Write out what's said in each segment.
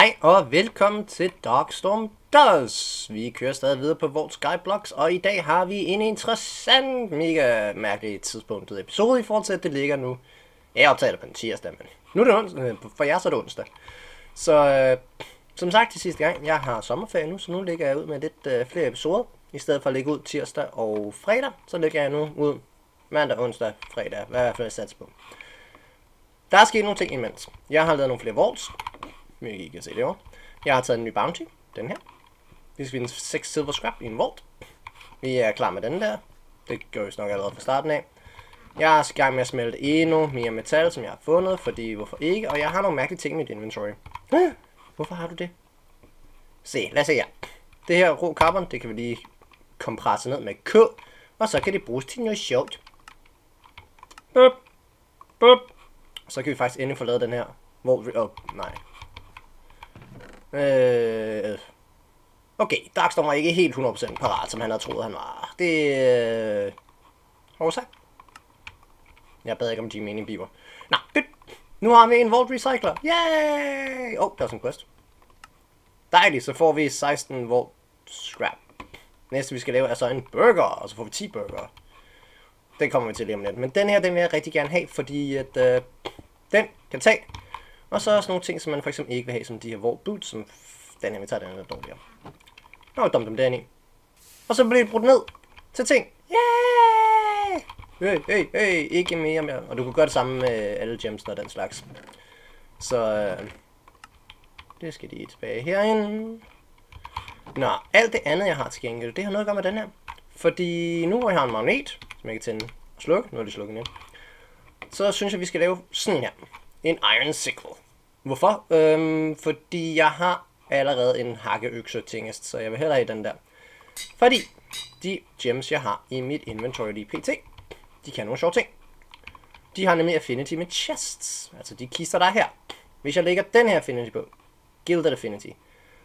Hej og velkommen til Darkstorm Does. Vi kører stadig videre på vores Skyblocks, og i dag har vi en interessant, mega mærkelig tidspunktet episode i forhold til, at det ligger nu. Jeg optager det på en tirsdag, men nu er det onsdag, øh, for jer så er det onsdag. Så øh, som sagt til sidste gang, jeg har sommerferie nu, så nu ligger jeg ud med lidt øh, flere episoder. I stedet for at ligge ud tirsdag og fredag, så ligger jeg nu ud mandag, onsdag, fredag, hvad i hvert fald jeg sats på. Der er sket nogle ting imens. Jeg har lavet nogle flere vaults, men I kan se det over. Jeg har taget en ny bounty, den her. Vi skal finde 6 silver scrap i en vault. Vi er klar med den der. Det gør vi nok allerede fra starten af. Jeg er i gang med at smelte endnu mere metal, som jeg har fundet, fordi hvorfor ikke? Og jeg har nogle mærkelige ting i mit inventory. Hvorfor har du det? Se, lad os se her. Det her rå carbon, det kan vi lige kompresse ned med K, og så kan det bruges til noget sjovt. Bup. Bup. Så kan vi faktisk endelig få lavet den her. Hvor vi... Oh, nej. Øh, okay, Darkstorm var ikke helt 100% parat, som han havde troet, han var. Det... Øh, Rosa? Jeg bad ikke om Jimmy mening Bieber. Nå, det, nu har vi en Vault Recycler. Yay! Åh, oh, der er sådan en quest. Dejligt, så får vi 16 Vault Scrap. Næste vi skal lave er så en burger, og så får vi 10 burger. Den kommer vi til lige om lidt. Men den her, den vil jeg rigtig gerne have, fordi at øh, den kan tage. Og så er sådan nogle ting, som man for eksempel ikke vil have, som de her war Boots, som den her, vi tager den her dårligere. Nå, dumt dem derinde i. Og så bliver det brudt ned til ting. Yay! Hey, hey, hey, ikke mere mere. Og du kan gøre det samme med alle gems og den slags. Så øh, det skal lige tilbage herinde. Nå, alt det andet, jeg har til gengæld, det har noget at gøre med den her. Fordi nu hvor jeg har en magnet, som jeg kan tænde og slukke, nu er det slukket ned, så synes jeg, vi skal lave sådan her. En iron sickle. Hvorfor? Øhm, fordi jeg har allerede en hakkeøkse tingest, så jeg vil hellere have den der. Fordi de gems, jeg har i mit inventory lige pt, de kan nogle sjove ting. De har nemlig affinity med chests, altså de kister, der er her. Hvis jeg lægger den her affinity på, Gilded Affinity,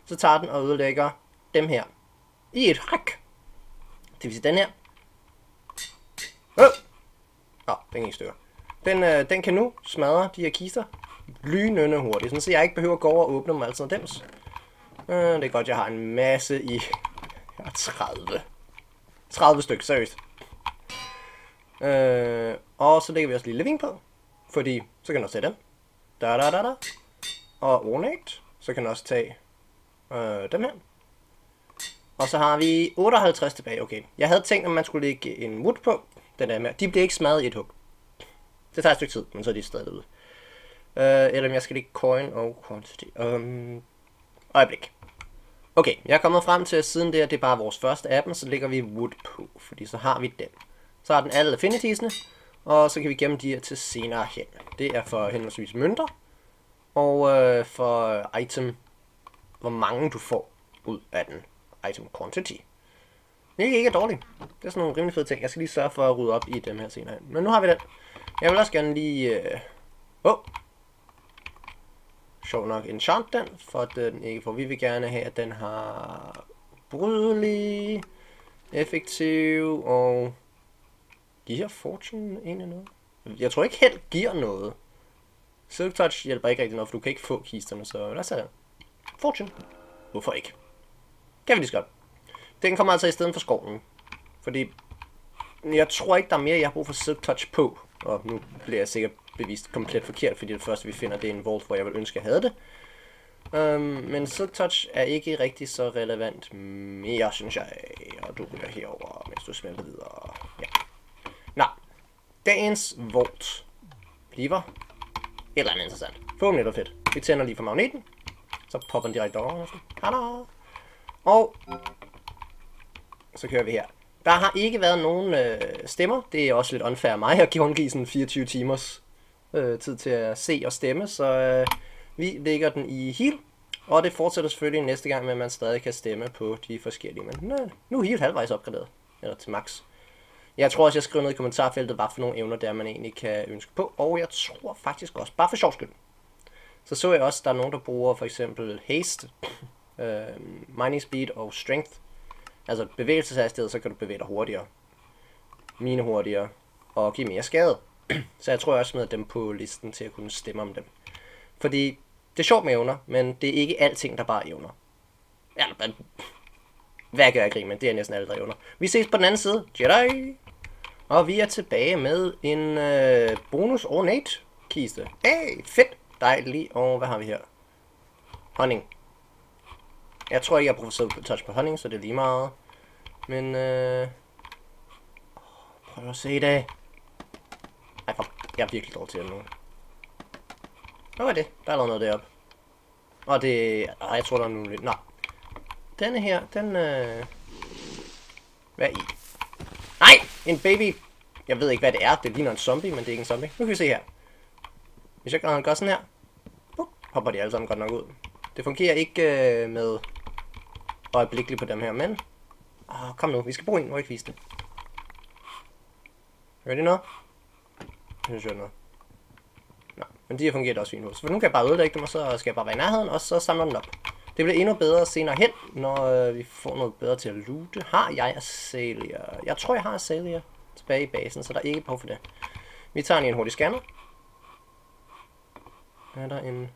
så tager den og ødelægger dem her i et hak. Det vil sige den her. Åh! Oh, den gik i stykker. Den, øh, den kan nu smadre de her kister lynende hurtigt, sådan, så jeg ikke behøver at gå over og åbne dem altid dems. Øh, det er godt, jeg har en masse i... Jeg har 30. 30 stykker, seriøst. Øh, og så lægger vi også lige living på. Fordi så kan du også tage den. Da da da da. Og ornate. Så kan du også tage øh, dem her. Og så har vi 58 tilbage. Okay. Jeg havde tænkt, at man skulle lægge en wood på. Den der med. De bliver ikke smadret i et hug. Det tager et stykke tid, men så er de stadig ude. Øh, eller om jeg skal lægge coin og quantity. Um, øjeblik. Okay, jeg er kommet frem til, at siden det, det er bare vores første appen, så lægger vi wood på, fordi så har vi den. Så har den alle affinitiesne, og så kan vi gemme de her til senere hen. Det er for henholdsvis mønter, og øh, for item, hvor mange du får ud af den. Item quantity. Det er ikke dårligt. Det er sådan nogle rimelig fede ting. Jeg skal lige sørge for at rydde op i dem her senere hen. Men nu har vi den. Jeg vil også gerne lige... Øh... Oh. Sjov nok enchant den, for øh, den ikke, for vi vil gerne have, at den har brydelig, effektiv og giver fortune egentlig noget. Jeg tror ikke helt giver noget. Silk Touch hjælper ikke rigtig noget, for du kan ikke få kisterne, så lad os have. Fortune. Hvorfor ikke? Kan vi lige så godt. Den kommer altså i stedet for skoven. Fordi jeg tror ikke, der er mere, jeg har brug for Silk Touch på. Og nu bliver jeg sikkert bevist komplet forkert, fordi det første vi finder, det er en vault, hvor jeg vil ønske, at jeg havde det. Um, men Silk Touch er ikke rigtig så relevant mere, synes jeg. Og du ryger herover, mens du smelter videre. Ja. Nå, dagens vault bliver et eller andet interessant. Forhåbentlig er det fedt. Vi tænder lige for magneten. Så popper den direkte over. Tada! Og så kører vi her. Der har ikke været nogen øh, stemmer. Det er også lidt unfair af mig at give sådan 24 timers øh, tid til at se og stemme. Så øh, vi lægger den i heal. Og det fortsætter selvfølgelig næste gang med, at man stadig kan stemme på de forskellige. Men øh, nu er heal halvvejs opgraderet. Eller til max. Jeg tror også, jeg skriver ned i kommentarfeltet, hvad for nogle evner der man egentlig kan ønske på. Og jeg tror faktisk også, bare for sjov skyld. Så så jeg også, at der er nogen, der bruger for eksempel haste, øh, mining speed og strength Altså bevægelseshastighed, så kan du bevæge dig hurtigere. Mine hurtigere. Og give mere skade. så jeg tror jeg også med dem på listen til at kunne stemme om dem. Fordi Det er sjovt med evner, men det er ikke alting, der bare er evner. Ja. Hvad gør jeg grin med? Det er næsten alle, der evner. Vi ses på den anden side. Jedi! Og vi er tilbage med en øh, bonus ornate kiste. Hey, fedt! Dejligt. Og hvad har vi her? Honning. Jeg tror ikke, jeg har på touch på honning, så det er lige meget. Men øh... Prøv at se det. Ej, for... Jeg er virkelig dårlig til det nu. Hvad var det? Der er lavet noget deroppe. Og det... Ej, jeg tror, der er nu lidt... Nej. Denne her, den... Øh... Hvad er i? Nej! En baby! Jeg ved ikke, hvad det er. Det ligner en zombie, men det er ikke en zombie. Nu kan vi se her. Hvis jeg gør sådan her, hopper de alle sammen godt nok ud. Det fungerer ikke øh, med øjeblikkeligt på dem her, men... Oh, kom nu, vi skal bruge en, hvor ikke det. Hører de noget? Jeg synes, jeg noget. Nå, men de her fungerer også fint nu. Så nu kan jeg bare ødelægge dem, og så skal jeg bare være i nærheden, og så samler den op. Det bliver endnu bedre senere hen, når øh, vi får noget bedre til at loote. Har jeg Azalea? Jeg tror, jeg har Azalea tilbage i basen, så der er ikke på for det. Vi tager lige en hurtig scanner. Er der en...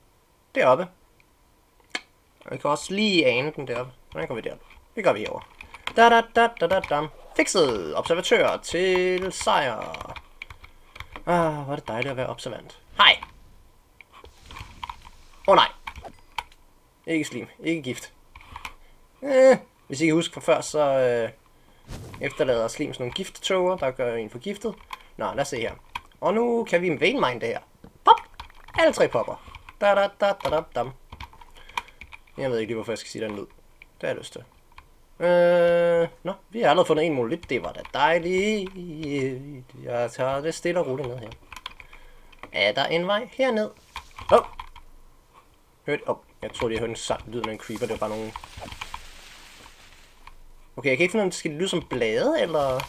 Deroppe. Og vi kan også lige ane den der. Hvordan går vi derop? Det gør vi herovre. Da da da da da da. Fikset! Observatør til sejr. Ah, hvor er det dejligt at være observant. Hej! Åh oh, nej. Ikke slim. Ikke gift. Eh, hvis I kan huske fra før, så øh, efterlader slim sådan nogle gifttåger, der gør en forgiftet. Nå, lad os se her. Og nu kan vi vein mine det her. Pop! Alle tre popper. Da da da da da da. Jeg ved ikke lige, hvorfor jeg skal sige den lyd. Det har jeg lyst til. Øh, nå, vi har allerede fundet en monolit. Det var da dejligt. Jeg tager det stille og roligt ned her. Er der en vej herned? Åh! Oh. Hørte, oh, jeg tror, jeg hørte en sang, lyd af en creeper. Det var bare nogen... Okay, jeg kan ikke finde ud af, skal det lyde som blade, eller...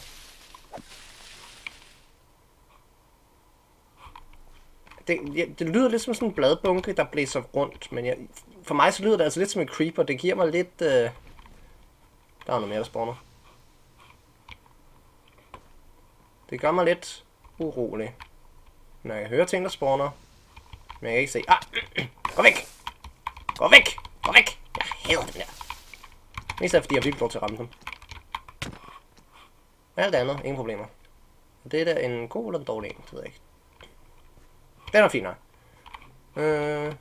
Det, ja, det lyder lidt som sådan en bladbunke, der blæser rundt, men jeg, for mig så lyder det altså lidt som en creeper. Det giver mig lidt... Øh... Der er noget mere, der spawner. Det gør mig lidt urolig. Når jeg hører ting, der spawner. Men jeg kan ikke se... Ah! Gå væk! Gå væk! Gå væk! Jeg hader den der. Mest af fordi jeg virkelig lov til at ramme dem. Alt andet, ingen problemer. Det er da en god eller en dårlig en, det ved jeg ikke. Den er fin nok. Øh,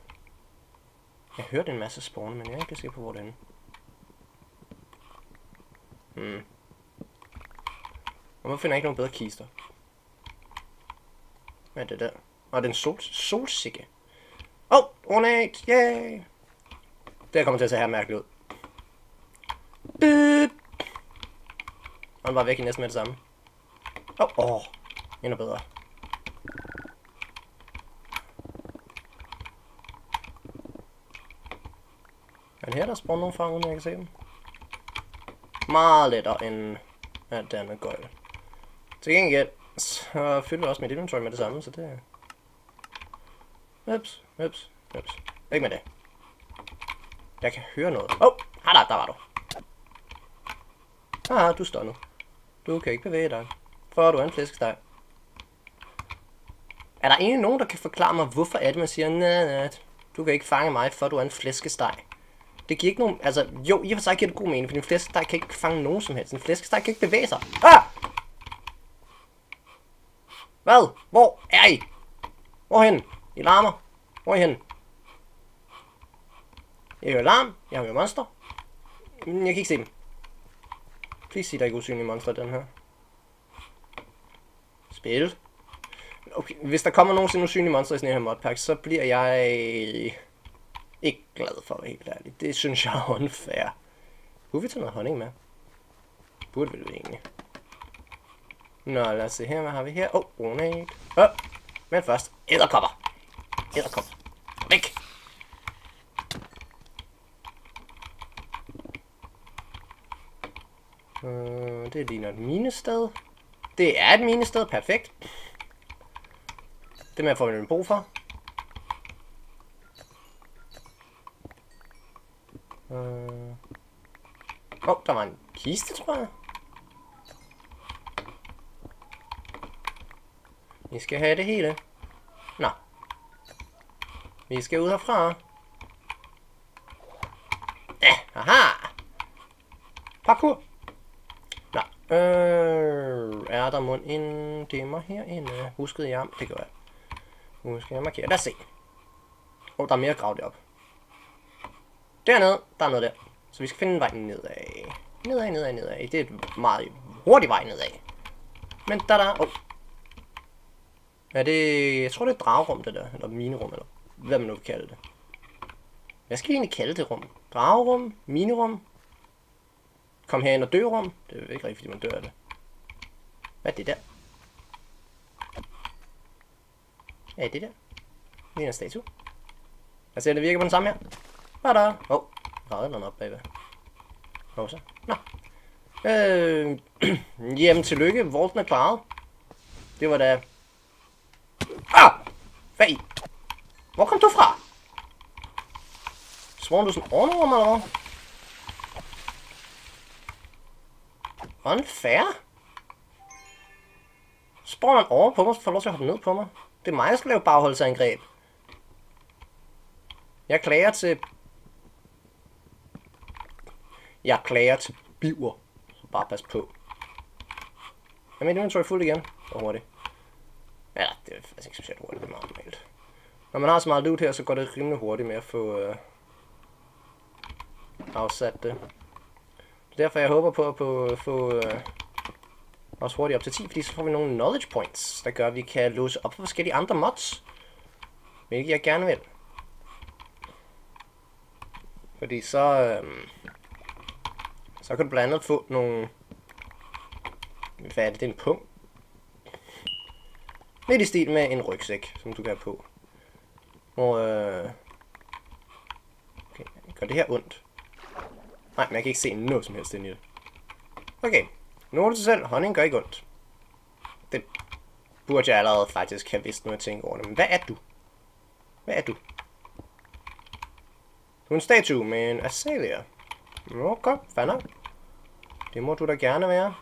jeg hørte en masse spawn, men jeg er ikke sikker på, hvor den er. Hmm. Hvorfor finder jeg ikke nogen bedre kister? Hvad er det der? Og det er en sol solsikke. Åh, oh, ornat! Yay! Det kommer til at se her mærkeligt ud. Bip. Og den var væk i næsten med det samme. Åh, oh, oh, endnu bedre. Men her er der spawn nogle fanger, uden jeg kan se dem. Meget lettere end alt det andet gøjl. Til gengæld, så fylder jeg også mit inventory med det samme, så det... Ups, ups, ups. Ikke med det. Jeg kan høre noget. Åh, oh, der, der var du. Ah, du står nu. Du kan ikke bevæge dig, for du er en flæskesteg. Er der egentlig nogen, der kan forklare mig, hvorfor er det, man siger, nej, nej, du kan ikke fange mig, for du er en flæskesteg? Det giver ikke nogen... Altså, jo, i og for sig giver det god mening, for en flæskesteg kan ikke fange nogen som helst. En flæskesteg kan ikke bevæge sig. Ah! Hvad? Hvor er I? Hvorhen? I larmer. Hvor er Jeg hører larm. Jeg hører monster. Men jeg kan ikke se dem. Please sig, der er ikke usynlige monster den her. Spil. Okay, hvis der kommer nogensinde usynlige monster i sådan her modpack, så bliver jeg ikke glad for, helt ærligt. Det synes jeg er unfair. Burde vi tage noget honning med? Burde vi det egentlig. Nå, lad os se her. Hvad har vi her? Åh, oh, granate. Åh, oh, men først. Æderkopper. Æderkopper. Væk. Uh, det ligner et minested. Det er et minested. Perfekt. Det med at få en brug for. Øh... oh, der var en kiste, tror jeg. Vi skal have det hele. Nå. Vi skal ud herfra. Haha! Parkour! Nå, øh, er der mund en dimmer herinde? Huskede jeg? Det gør jeg. Nu skal jeg markere. Lad os se. Åh, oh, der er mere grav deroppe. Dernede, der er noget der. Så vi skal finde en vej nedad. Nedad, nedad, nedad. Det er et meget hurtig vej nedad. Men der der... Oh. Er det... Jeg tror, det er et det der. Eller minerum, eller hvad man nu vil kalde det. Hvad skal vi egentlig kalde det rum? Dragerum? Minerum? Kom herind og dø rum? Det er ikke rigtigt, fordi man dør af det. Hvad er det der? Er det der? Det er en statue. Altså, jeg det virker på den samme her. Hvad der? Åh, oh, der er noget op bagved. Hvor så? Nå. Øh, jamen, tillykke. Volten er klaret. Det var da... Ah! Hvad i? Hvor kom du fra? Svåren du sådan ovenover mig, eller hvad? Unfair? Spår han over på mig, så får lov til at hoppe ned på mig. Det er mig, der skal lave bagholdsangreb. Jeg klager til... Jeg klager til biver. Så bare pas på. Jeg mener, inventory fuld igen. Så hurtigt. Ja, det er faktisk ikke specielt hurtigt, det er meget normalt. Når man har så meget loot her, så går det rimelig hurtigt med at få øh, afsat det. Derfor jeg håber på at på, få øh, også hurtigt op til 10, fordi så får vi nogle knowledge points, der gør, at vi kan låse op for forskellige andre mods. Hvilket jeg gerne vil. Fordi så, øh, så kan du blandt andet få nogle... Hvad er det? Det er en pung. Lidt i stil med en rygsæk, som du kan have på. Hvor, øh... Okay, gør det her ondt? Nej, men jeg kan ikke se noget som helst ind i det. Okay, nu til selv. Honning gør ikke ondt. Det burde jeg allerede faktisk have vidst, når jeg tænker over det. Men hvad er du? Hvad er du? Du er en statue med en azalea. Okay, fair nok. Det må du da gerne være.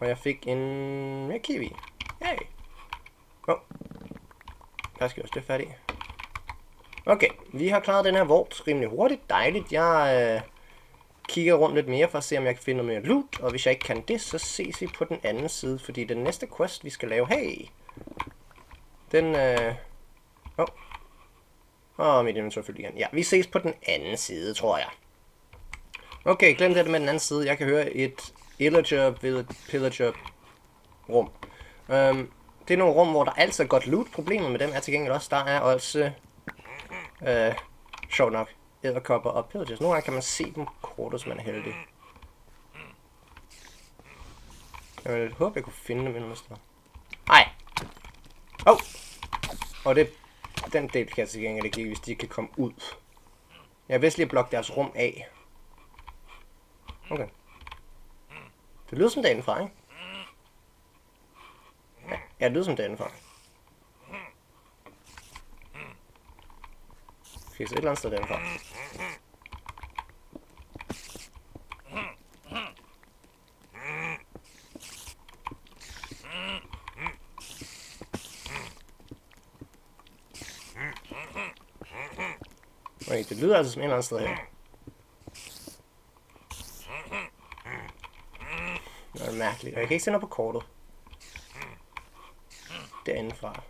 Og jeg fik en mere kiwi. Yay. Oh. Der skal også det færdig. Okay, vi har klaret den her vort rimelig hurtigt. Dejligt. Jeg øh, kigger rundt lidt mere for at se, om jeg kan finde noget mere loot. Og hvis jeg ikke kan det, så ses vi på den anden side. Fordi den næste quest, vi skal lave... Hey! Den... Øh... Og mit inventory fyldt igen. Ja, vi ses på den anden side, tror jeg. Okay, glem det med den anden side. Jeg kan høre et Illager Pillager rum. Um, det er nogle rum, hvor der altid er godt loot. Problemet med dem er til gengæld også, der er også, øh, sjovt nok, æderkopper og pillagers. Nogle gange kan man se dem kort, hvis man er heldig. Jeg vil håbe, jeg kunne finde dem endnu sted. Nej. Oh. Og det, den del kan jeg til gengæld ikke hvis de kan komme ud. Jeg vil lige blokke deres rum af. Okay. Det lyder som dagen fra, ikke? Ja, det lyder som dagen fra. Okay, så et eller andet sted dagen fra. Det lyder altså som en eller anden sted her. Noget er mærkeligt, og jeg kan ikke se noget på kortet derindefra.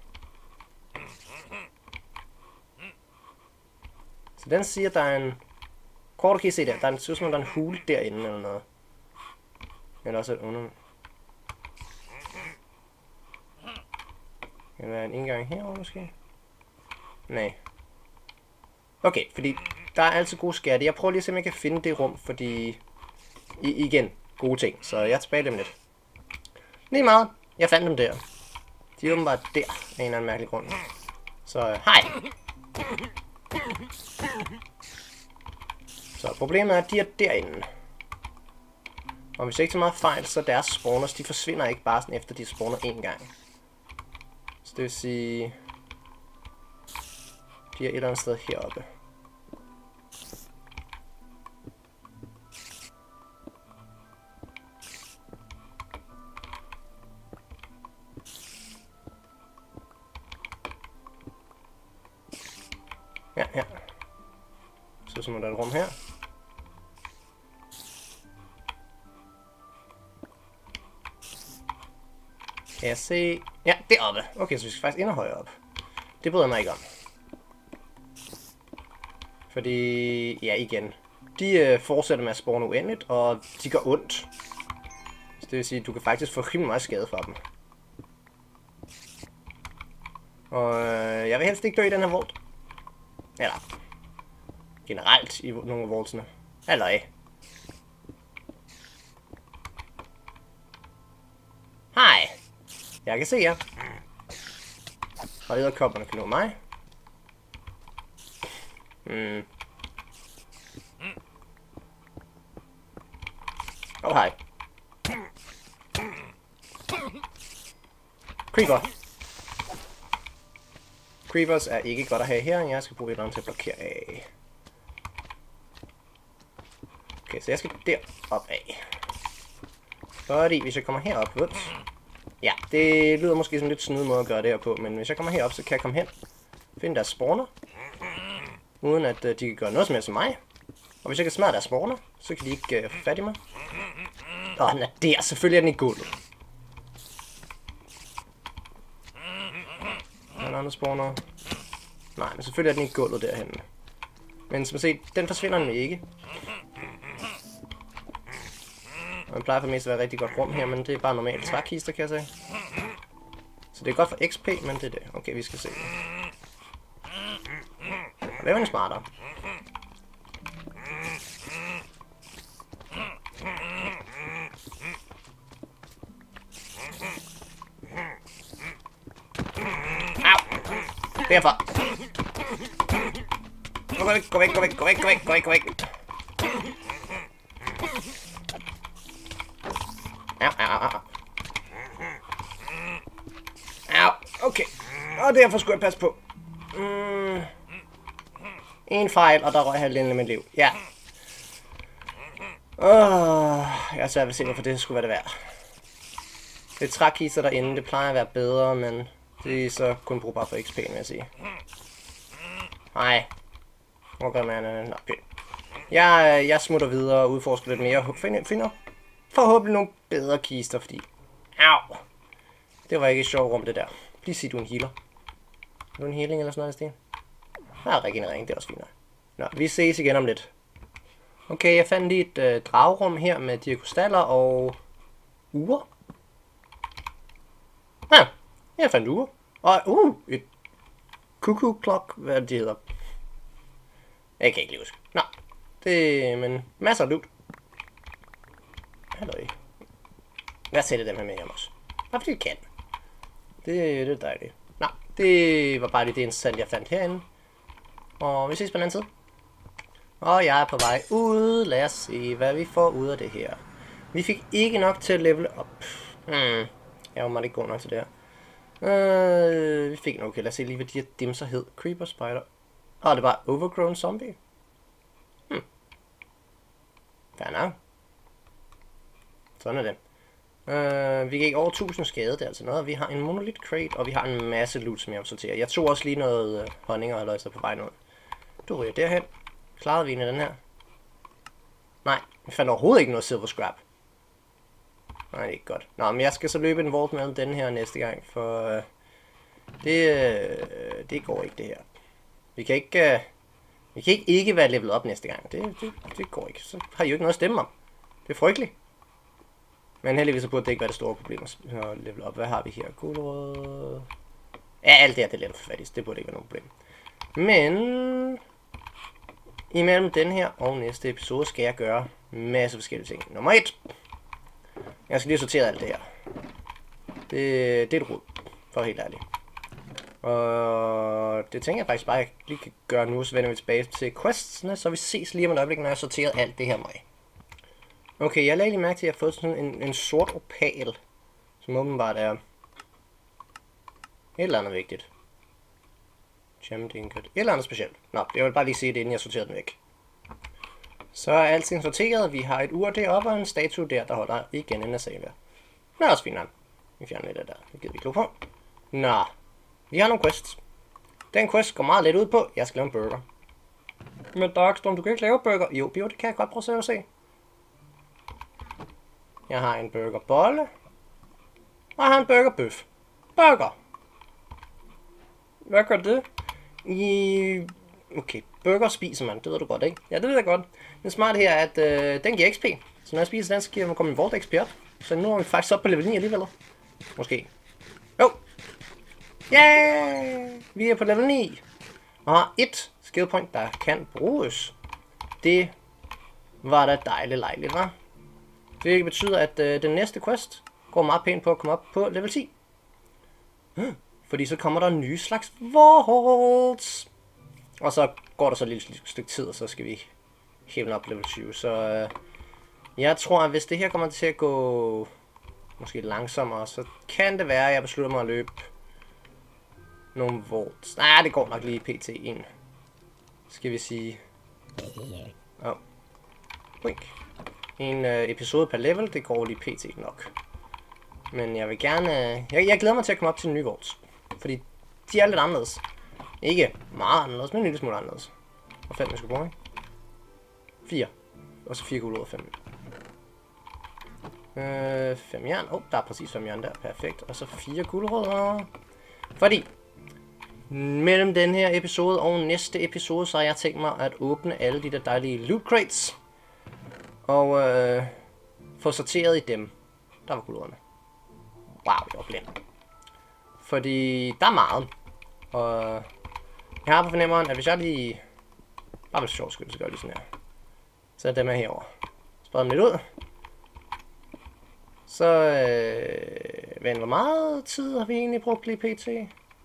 Så den siger, at der er en... Kortet kan I se der. Der er en, synes, der er en hule derinde eller noget. Eller også et under... Kan være en indgang herovre måske? Nej. Okay, fordi der er altid gode skatte. Jeg prøver lige at se, om jeg kan finde det rum, fordi... I, igen, gode ting. Så jeg er tilbage dem lidt. Lige meget. Jeg fandt dem der. De er åbenbart der, af en eller anden mærkelig grund. Så øh, hej! Så problemet er, at de er derinde. Og hvis jeg ikke så meget fejl, så deres spawners, de forsvinder ikke bare sådan efter, de spawner én gang. Så det vil sige bliver et eller andet sted heroppe. Ja, ja. Så som der er et rum her. Kan jeg se... Ja, deroppe. Okay, så vi skal faktisk endnu højere op. Det bryder jeg mig ikke om. Fordi, ja igen, de øh, fortsætter med at spawne uendeligt, og de gør ondt. Så det vil sige, at du kan faktisk få rimelig meget skade fra dem. Og øh, jeg vil helst ikke dø i den her vault. Eller, generelt i nogle af vaultsene. Eller ej. Hej. Jeg kan se jer. Og æderkopperne kan nå mig. Øh. Mm. Oh, hi. Creeper. Creepers er ikke godt at have her. Jeg skal bruge et eller andet til at blokere af. Okay, så jeg skal derop af. Fordi hvis jeg kommer herop, ups. Ja, det lyder måske som lidt snyde måde at gøre det her på, men hvis jeg kommer herop, så kan jeg komme hen, finde deres spawner, uden at øh, de kan gøre noget som helst med mig. Og hvis jeg kan smadre deres spawner, så kan de ikke uh, få fat i mig. Åh, oh, den er der. Selvfølgelig er den i gulvet. Der er andre spawner. Nej, men selvfølgelig er den i gulvet derhen. Men som set, den forsvinder den ikke. Og den plejer for mest at være et rigtig godt rum her, men det er bare normalt trækister, kan jeg sige. Så det er godt for XP, men det er det. Okay, vi skal se. Det er en smartere. Derfor. Gå væk, gå væk, gå væk, gå væk, gå væk, gå væk, gå væk. Au, au, au. Au, okay. Og derfor skulle jeg passe på. En fejl, og der røg halvdelen af mit liv. Ja. Oh, jeg er svært ved at se, hvorfor det skulle være det værd. Det er trækiser derinde, det plejer at være bedre, men det er så kun brugbart for XP, vil jeg sige. Nej. Hvor gør man? Øh, nå, okay. Jeg, øh, jeg smutter videre og udforsker lidt mere. Finder, finder forhåbentlig nogle bedre kister, fordi... Au! Det var ikke et sjovt rum, det der. Lige sig, du en healer. Er du en healing eller sådan noget, Sten? Ja, regenerering, det er også fint. Nå, vi ses igen om lidt. Okay, jeg fandt lige et øh, dragrum her med diakostaller og uger. Ja, jeg fandt uger. Og uh, et cuckoo clock, hvad det hedder. Jeg kan ikke lige huske. Nå, det men masser af loot. Halløj. Lad os sætte dem her med hjem også. Bare fordi vi kan. Det, det er dejligt. Nå, det var bare lige det interessante, jeg fandt herinde. Og vi ses på den anden side. Og jeg er på vej ud. Lad os se, hvad vi får ud af det her. Vi fik ikke nok til at level op. Hmm. Jeg var ikke god nok til det her. Øh, vi fik en okay. Lad os se lige, hvad de her dimser hed. Creeper, spider. Og det var overgrown zombie. Hmm. Fair nok. Sådan er det. Øh, vi gik over 1000 skade, det er altså noget. Vi har en monolith crate, og vi har en masse loot, som jeg vil sortere. Jeg tog også lige noget øh, honning og løjser på vej ud. Du ryger derhen. Klarede vi en af den her? Nej, vi fandt overhovedet ikke noget silver scrap. Nej, det er ikke godt. Nå, men jeg skal så løbe en vault med den her næste gang, for øh, det, øh, det går ikke det her. Vi kan ikke, øh, vi kan ikke ikke være levelet op næste gang. Det, det, det går ikke. Så har I jo ikke noget at stemme om. Det er frygteligt. Men heldigvis så burde det ikke være det store problem at level op. Hvad har vi her? Guldrød. Ja, alt det her, det er lidt fattigt. Det burde ikke være nogen problem. Men... Imellem den her og næste episode skal jeg gøre masse forskellige ting. Nummer 1. Jeg skal lige sortere alt det her. Det, det er et rod, for helt ærligt. Og det tænker jeg faktisk bare, at jeg lige kan gøre nu, så vender vi tilbage til questsene, så vi ses lige om et øjeblik, når jeg har sorteret alt det her med. Okay, jeg lagde lige mærke til, at jeg har fået sådan en, en sort opal, som åbenbart er et eller andet vigtigt. Jam Dinket. Et eller andet specielt. Nå, jeg vil bare lige se det, inden jeg sorterer den væk. Så er alting sorteret. Vi har et ur deroppe og en statue der, der holder igen en Azalea. Det er også fint, Vi fjerner lidt af der. Det gider vi klog på. Nå, vi har nogle quests. Den quest går meget let ud på, jeg skal lave en burger. Men Darkstorm, du kan ikke lave burger. Jo, jo, det kan jeg godt prøve at se. Jeg har en burgerbolle. Og jeg har en burgerbøf. Burger. Hvad gør det? I... Okay, burger spiser man, det ved du godt, ikke? Ja, det ved jeg godt. Det smarte her er, at øh, den giver XP. Så når jeg spiser den, så giver den komme min Vault XP op. Så nu er vi faktisk op på level 9 alligevel. Måske. Jo. Yeah! Vi er på level 9. Og har et skill point, der kan bruges. Det var da dejligt lejligt, var. Det betyder, at øh, den næste quest går meget pænt på at komme op på level 10. Fordi så kommer der nye slags vaults. Og så går der så et lille stykke tid, og så skal vi hæve op level 20. Så øh, jeg tror, at hvis det her kommer til at gå måske langsommere, så kan det være, at jeg beslutter mig at løbe nogle volts. Nej, ah, det går nok lige pt. ind. Skal vi sige... Oh. En øh, episode per level, det går lige pt. nok. Men jeg vil gerne... Øh, jeg, jeg glæder mig til at komme op til nye volts. Fordi de er lidt anderledes. Ikke meget anderledes, men en lille smule anderledes. Og fem, jeg skal bruge, ikke? Fire. Og så fire guld ud af fem. Øh, fem jern. Åh, oh, der er præcis fem jern der. Perfekt. Og så fire guldrødder. Fordi, mellem den her episode og næste episode, så har jeg tænkt mig at åbne alle de der dejlige loot crates. Og øh, få sorteret i dem. Der var guldrødderne. Wow, jeg var blind. Fordi der er meget. Og jeg har på fornemmeren, at hvis jeg lige... Bare for sjov skyld, så gør jeg lige sådan her. Så er dem her herovre. Spreder dem lidt ud. Så, øh, men hvor meget tid har vi egentlig brugt lige pt?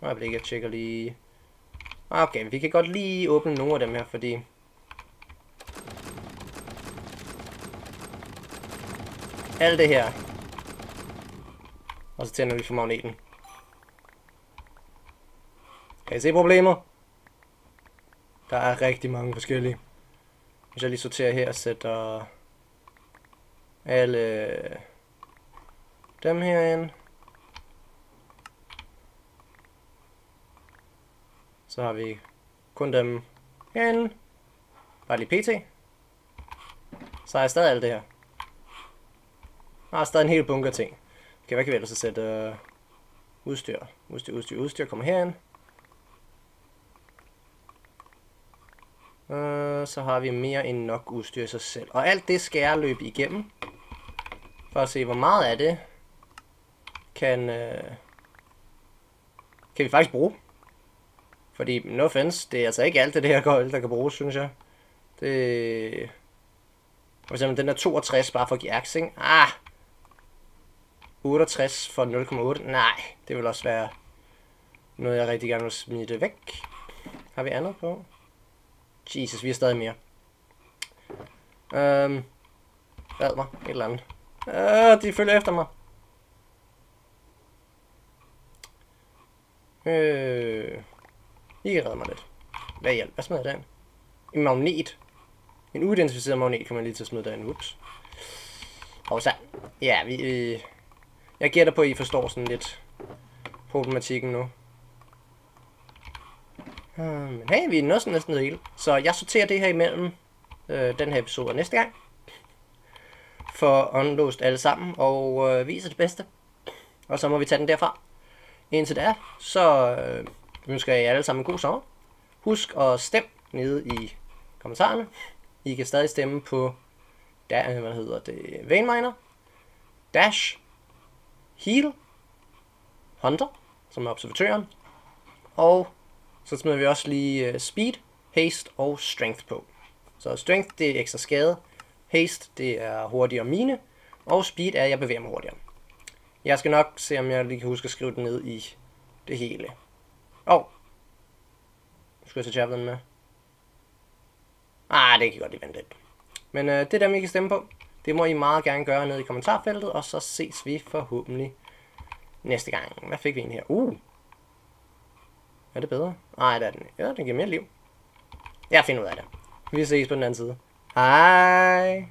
Nå, jeg jeg tjekker lige. Okay, vi kan godt lige åbne nogle af dem her, fordi... Alt det her. Og så tænder vi for magneten. Kan I se problemet? Der er rigtig mange forskellige. Hvis jeg lige sorterer her og sætter alle dem her ind. Så har vi kun dem herinde. Bare lige pt. Så har jeg stadig alt det her. Jeg har stadig en hel bunker ting. Okay, hvad kan vi ellers sætte? Uh, udstyr. Udstyr, udstyr, udstyr kommer herind. Øh, så har vi mere end nok udstyr i sig selv. Og alt det skal jeg løbe igennem. For at se, hvor meget af det kan, øh, kan vi faktisk bruge. Fordi, no offense, det er altså ikke alt det her gold, der kan bruges, synes jeg. Det... For eksempel den der 62 bare for at give aks, ikke? Ah! 68 for 0,8. Nej, det vil også være noget, jeg rigtig gerne vil smide det væk. Har vi andet på? Jesus, vi har stadig mere. Øhm, hvad mig, et eller andet. Øh, de følger efter mig. Øh, I kan redde mig lidt. Hvad hjælp? Hvad smider den? En magnet. En uidentificeret magnet kan man lige til at smide derinde. Ups. Og så, ja, vi, øh, jeg gætter på, at I forstår sådan lidt problematikken nu. Uh, men hey, vi er næsten næsten det hele. Så jeg sorterer det her imellem øh, den her episode næste gang. For unlåst alle sammen og øh, viser det bedste. Og så må vi tage den derfra. Indtil da, så øh, ønsker jeg jer alle sammen en god sommer. Husk at stemme nede i kommentarerne. I kan stadig stemme på da, øh, hvad hedder det, Vaneminer, Dash, Heal, Hunter, som er observatøren, og så smider vi også lige øh, Speed, Haste og Strength på. Så Strength, det er ekstra skade. Haste, det er hurtigere mine. Og Speed er, at jeg bevæger mig hurtigere. Jeg skal nok se, om jeg lige kan huske at skrive det ned i det hele. Åh. Oh. Skal jeg tage Javelin med? Ah, det kan godt lige vente lidt. Men øh, det er dem, I kan stemme på. Det må I meget gerne gøre ned i kommentarfeltet, og så ses vi forhåbentlig næste gang. Hvad fik vi en her? Uh, er det bedre? Nej, det er den. Ja, den giver mere liv. Jeg finder ud af det. Vi ses på den anden side. Hej!